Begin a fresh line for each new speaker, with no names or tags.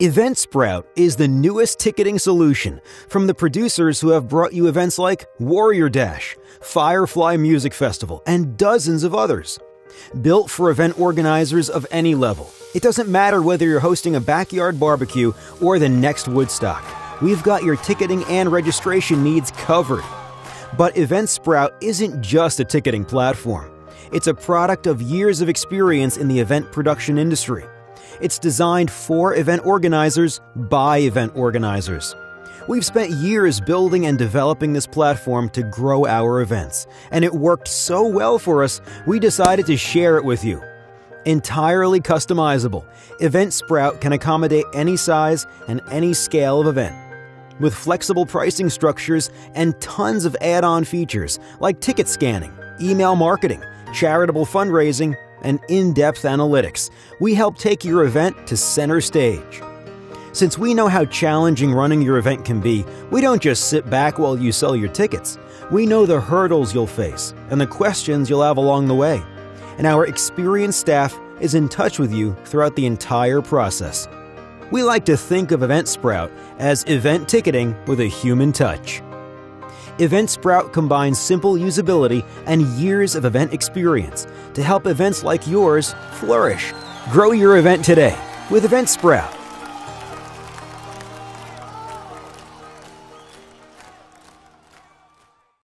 EventSprout is the newest ticketing solution from the producers who have brought you events like Warrior Dash, Firefly Music Festival, and dozens of others. Built for event organizers of any level. It doesn't matter whether you're hosting a backyard barbecue or the next Woodstock. We've got your ticketing and registration needs covered. But EventSprout isn't just a ticketing platform. It's a product of years of experience in the event production industry. It's designed for event organizers by event organizers. We've spent years building and developing this platform to grow our events, and it worked so well for us, we decided to share it with you. Entirely customizable, Event Sprout can accommodate any size and any scale of event. With flexible pricing structures and tons of add on features like ticket scanning, email marketing, charitable fundraising, and in depth analytics, we help take your event to center stage. Since we know how challenging running your event can be, we don't just sit back while you sell your tickets. We know the hurdles you'll face and the questions you'll have along the way. And our experienced staff is in touch with you throughout the entire process. We like to think of Event Sprout as event ticketing with a human touch. EventSprout combines simple usability and years of event experience to help events like yours flourish. Grow your event today with EventSprout.